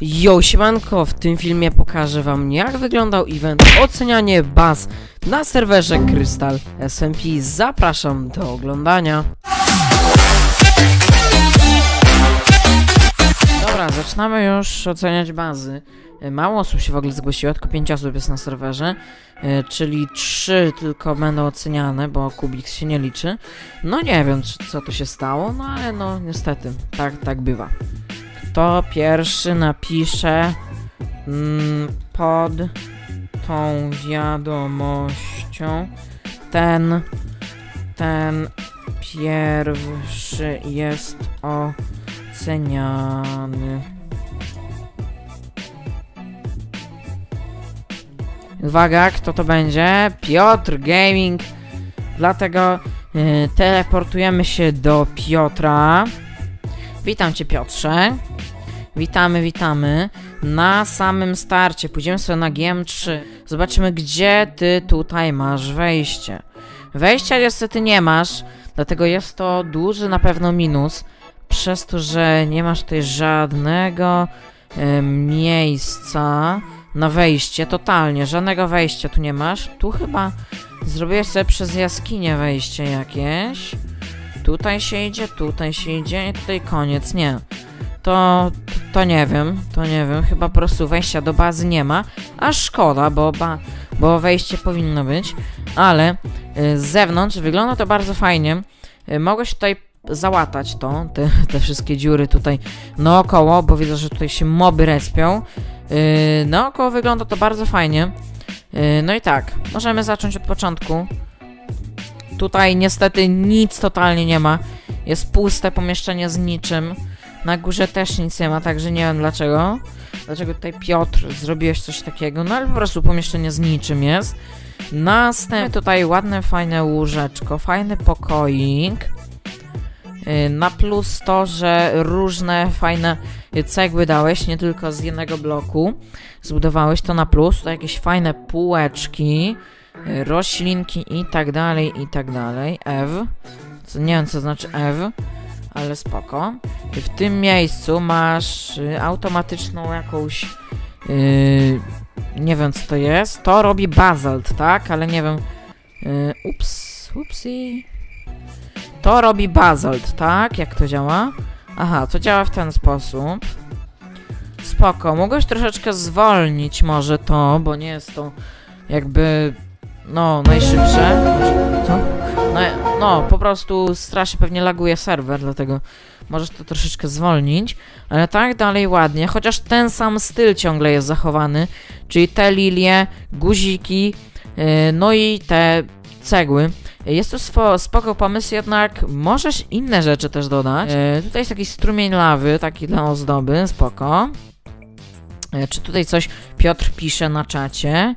Yo, siemanko, w tym filmie pokażę wam jak wyglądał event ocenianie baz na serwerze Krystal SMP. Zapraszam do oglądania. Dobra, zaczynamy już oceniać bazy. E, Mało osób się w ogóle zgłosiło, tylko 5 osób jest na serwerze, e, czyli 3 tylko będą oceniane, bo Kubik się nie liczy. No nie wiem, co to się stało, no ale no niestety, tak, tak bywa. Kto pierwszy napisze mm, pod tą wiadomością, ten, ten pierwszy jest oceniany. Uwaga, kto to będzie? Piotr Gaming. Dlatego y, teleportujemy się do Piotra. Witam cię, Piotrze. Witamy, witamy. Na samym starcie pójdziemy sobie na GM3. Zobaczymy, gdzie ty tutaj masz wejście. Wejścia niestety nie masz, dlatego jest to duży na pewno minus. Przez to, że nie masz tutaj żadnego e, miejsca na wejście, totalnie, żadnego wejścia tu nie masz. Tu chyba zrobiłeś sobie przez jaskinię wejście jakieś. Tutaj się idzie, tutaj się idzie i tutaj koniec, nie. To, to nie wiem, to nie wiem, chyba po prostu wejścia do bazy nie ma, a szkoda, bo, ba, bo wejście powinno być, ale y, z zewnątrz wygląda to bardzo fajnie. Y, mogłeś tutaj załatać to, te, te wszystkie dziury tutaj naokoło, bo widzę, że tutaj się moby respią. Yy, naokoło wygląda to bardzo fajnie. Yy, no i tak, możemy zacząć od początku. Tutaj niestety nic totalnie nie ma. Jest puste pomieszczenie z niczym. Na górze też nic nie ma, także nie wiem dlaczego. Dlaczego tutaj Piotr zrobiłeś coś takiego, no ale po prostu pomieszczenie z niczym jest. Następnie tutaj ładne, fajne łóżeczko, fajny pokoik. Yy, Na plus to, że różne fajne cegły dałeś, nie tylko z jednego bloku. Zbudowałeś to na plus. Tutaj jakieś fajne półeczki, roślinki i tak dalej, i tak dalej. Ew. Co, nie wiem, co znaczy ew, ale spoko. W tym miejscu masz y, automatyczną jakąś. Yy, nie wiem, co to jest. To robi bazalt, tak? Ale nie wiem. Yy, ups, upsi. To robi bazalt, tak? Jak to działa? Aha, to działa w ten sposób. Spoko, mogłeś troszeczkę zwolnić może to, bo nie jest to jakby, no, najszybsze. Co? No, no, po prostu strasznie pewnie laguje serwer, dlatego możesz to troszeczkę zwolnić. Ale tak dalej ładnie, chociaż ten sam styl ciągle jest zachowany, czyli te lilie, guziki, yy, no i te cegły. Jest to swo- spoko pomysł, jednak możesz inne rzeczy też dodać. E, tutaj jest jakiś strumień lawy, taki dla ozdoby, spoko. E, czy tutaj coś Piotr pisze na czacie?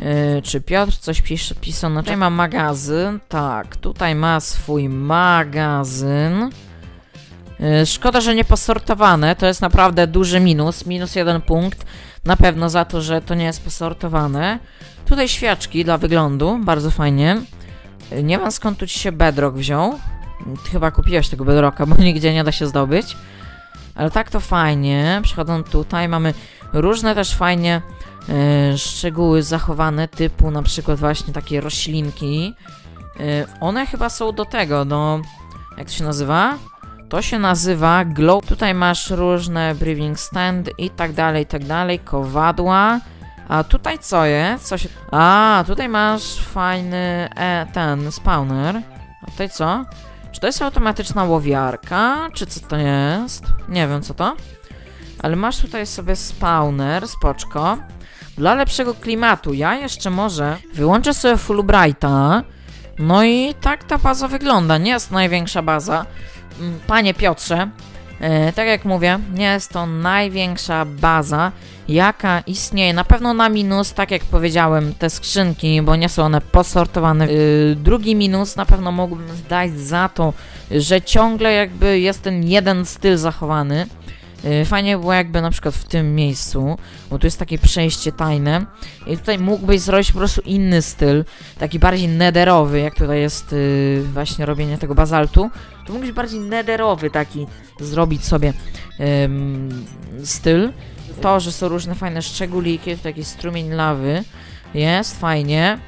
E, czy Piotr coś pisze, pisał czacie? Tutaj ma magazyn, tak, tutaj ma swój magazyn. E, szkoda, że nie posortowane, to jest naprawdę duży minus, minus jeden punkt. Na pewno za to, że to nie jest posortowane. Tutaj świeczki dla wyglądu, bardzo fajnie. Nie wiem skąd tu ci się bedrock wziął. Ty chyba kupiłeś tego bedrocka, bo nigdzie nie da się zdobyć. Ale tak to fajnie. Przychodzą tutaj, mamy różne też fajnie e, szczegóły zachowane, typu na przykład właśnie takie roślinki. E, one chyba są do tego, do... Jak to się nazywa? To się nazywa glow. Tutaj masz różne breathing stand i tak dalej, i tak dalej, kowadła. A tutaj co jest? Co się... A, tutaj masz fajny e, ten spawner. A tutaj co? Czy to jest automatyczna łowiarka? Czy co to jest? Nie wiem co to. Ale masz tutaj sobie spawner, spoczko. Dla lepszego klimatu ja jeszcze może wyłączę sobie Fulbrighta. No i tak ta baza wygląda. Nie jest największa baza. Mm, Panie Piotrze, e, tak jak mówię, nie jest to największa baza, jaka istnieje. Na pewno na minus, tak jak powiedziałem, te skrzynki, bo nie są one posortowane. Yy, drugi minus na pewno mógłbym dać za to, że ciągle jakby jest ten jeden styl zachowany. Y, Fajnie było jakby na przykład w tym miejscu, bo tu jest takie przejście tajne i tutaj mógłbyś zrobić po prostu inny styl, taki bardziej nederowy, jak tutaj jest y, właśnie robienie tego bazaltu. Tu mógłbyś bardziej nederowy taki zrobić sobie ym, styl. To, że są różne fajne szczególiki, tu taki strumień lawy jest, fajnie.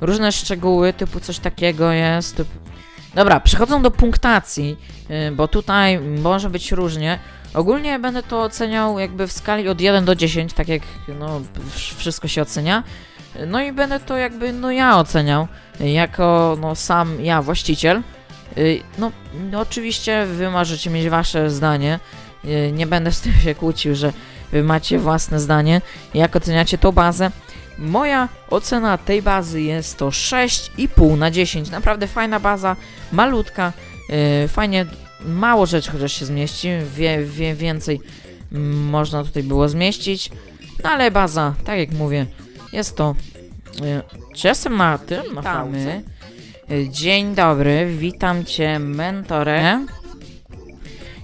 Różne szczegóły, typu coś takiego jest, typu... Dobra, przechodzą do punktacji, y, bo tutaj może być różnie. Ogólnie będę to oceniał jakby w skali od 1 do 10, tak jak no, wsz- wszystko się ocenia. No i będę to jakby no ja oceniał, y, jako no sam ja, właściciel. Y, No, no oczywiście wy możecie mieć wasze zdanie. Y, Nie będę z tym się kłócił, że wy macie własne zdanie. Jak oceniacie tą bazę? Moja ocena tej bazy jest to 6,5 na 10. Naprawdę fajna baza, malutka, yy, fajnie, mało rzeczy chociaż się zmieści, wie, wie, więcej można tutaj było zmieścić. No ale baza, tak jak mówię, jest to... Yy, czy jestem na tym? Na? Yy, Dzień dobry, witam cię mentorze.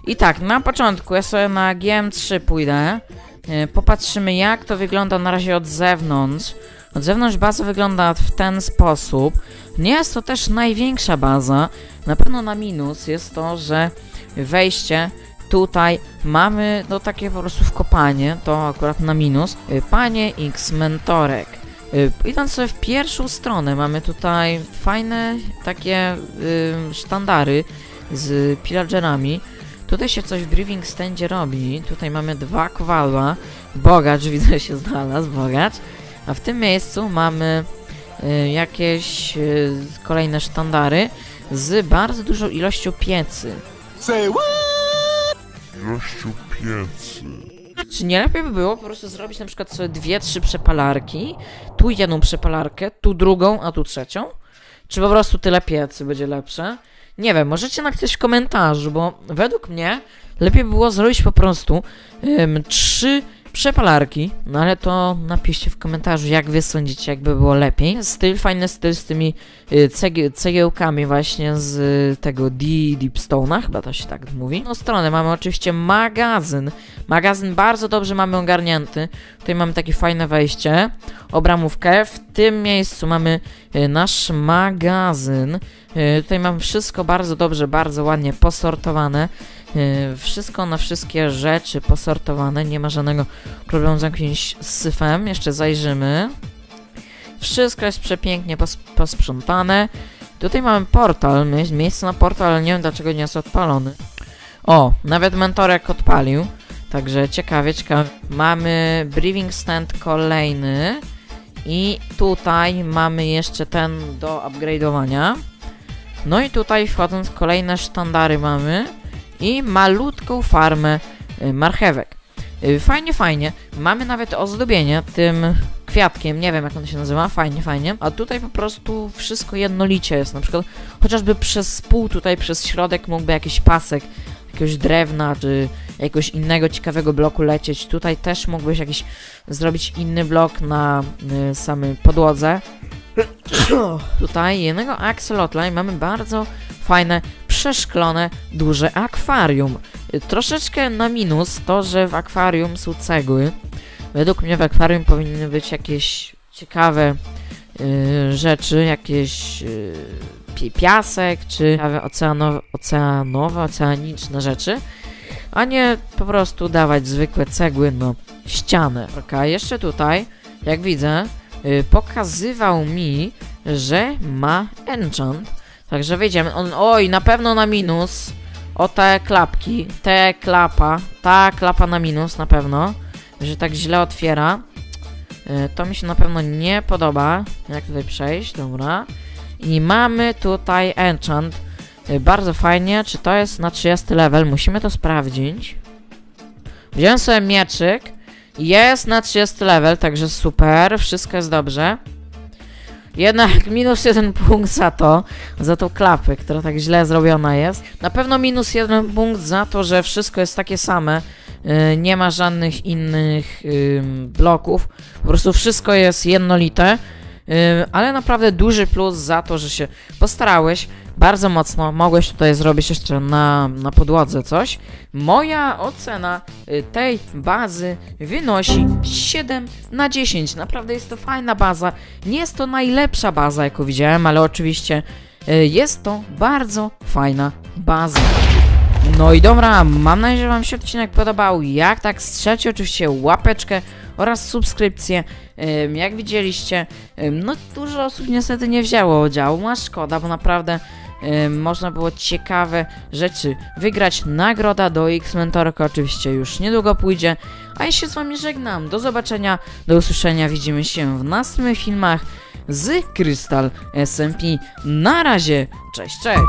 I tak, na początku ja sobie na GM3 pójdę. E, Popatrzymy jak to wygląda na razie od zewnątrz. Od zewnątrz baza wygląda w ten sposób. Nie jest to też największa baza. Na pewno na minus jest to, że wejście tutaj mamy no takie po prostu wkopanie, to akurat na minus. E, Panie X Mentorek. E, Idąc sobie w pierwszą stronę mamy tutaj fajne takie y, sztandary z pillagerami. Tutaj się coś w Breathing Standzie robi. Tutaj mamy dwa kowalła. Bogacz widzę się znalazł, bogacz. A w tym miejscu mamy y, jakieś y, kolejne sztandary z bardzo dużą ilością piecy. Say what? ilością piecy. Czy nie lepiej by było po prostu zrobić na przykład sobie dwie, trzy przepalarki? Tu jedną przepalarkę, tu drugą, a tu trzecią? Czy po prostu tyle piecy będzie lepsze? Nie wiem, możecie napisać w komentarzu, bo według mnie lepiej by było zrobić po prostu ym, trzy przepalarki, no ale to napiszcie w komentarzu, jak wy sądzicie, jakby było lepiej. Styl, fajny styl z tymi y, cegie, cegiełkami właśnie z y, tego D Deepstone'a, chyba to się tak mówi. No stronę mamy oczywiście magazyn. Magazyn bardzo dobrze mamy ogarnięty. Tutaj mamy takie fajne wejście, obramówkę. W tym miejscu mamy y, nasz magazyn. Tutaj mamy wszystko bardzo dobrze, bardzo ładnie posortowane. Y, Wszystko na wszystkie rzeczy posortowane, nie ma żadnego problemu z jakimś syfem. Jeszcze zajrzymy. Wszystko jest przepięknie pos posprzątane. Tutaj mamy portal, mie- miejsce na portal, ale nie wiem dlaczego nie jest odpalony. O, nawet mentorek odpalił. Także ciekawie, ciekawie. Mamy breathing stand kolejny. I tutaj mamy jeszcze ten do upgrade'owania. No i tutaj wchodząc kolejne sztandary mamy. I malutką farmę y, marchewek. Y, Fajnie, fajnie. Mamy nawet ozdobienie tym kwiatkiem, nie wiem jak on się nazywa, fajnie, fajnie. A tutaj po prostu wszystko jednolicie jest, na przykład chociażby przez pół tutaj, przez środek mógłby jakiś pasek jakiegoś drewna, czy jakiegoś innego ciekawego bloku lecieć. Tutaj też mógłbyś jakiś zrobić inny blok na y, samej podłodze. tutaj jednego axolotla i mamy bardzo fajne, przeszklone, duże akwarium. Troszeczkę na minus to, że w akwarium są cegły. Według mnie w akwarium powinny być jakieś ciekawe y, rzeczy, jakieś y, pi- piasek, czy oceanowe, oceanowe, oceaniczne rzeczy, a nie po prostu dawać zwykłe cegły na ścianę. Ok, jeszcze tutaj, jak widzę, y, pokazywał mi, że ma enchant. Także wyjdziemy. On, oj, na pewno na minus. O te klapki, te klapa, ta klapa na minus na pewno, że tak źle otwiera. Y, To mi się na pewno nie podoba. Jak tutaj przejść? Dobra. I mamy tutaj enchant. Y, Bardzo fajnie. Czy to jest na 30 level? Musimy to sprawdzić. Wziąłem sobie mieczyk. Jest na 30 level, także super. Wszystko jest dobrze. Jednak minus jeden punkt za to, za tą klapę, która tak źle zrobiona jest. Na pewno minus jeden punkt za to, że wszystko jest takie same. Yy, nie ma żadnych innych bloków. Po prostu wszystko jest jednolite. Ale naprawdę duży plus za to, że się postarałeś bardzo mocno. Mogłeś tutaj zrobić jeszcze na, na podłodze coś. Moja ocena y, tej bazy wynosi 7 na 10. Naprawdę jest to fajna baza. Nie jest to najlepsza baza, jaką widziałem, ale oczywiście y, jest to bardzo fajna baza. No i dobra, mam nadzieję, że Wam się odcinek podobał. Jak tak, strzelcie oczywiście łapeczkę oraz subskrypcję. Ym, Jak widzieliście, no dużo osób niestety nie wzięło udziału, a szkoda, bo naprawdę można było ciekawe rzeczy wygrać. Nagroda do X-Mentorka oczywiście już niedługo pójdzie. A ja się z Wami żegnam. Do zobaczenia, do usłyszenia. Widzimy się w następnych filmach z Krystal SMP. Na razie, cześć, cześć!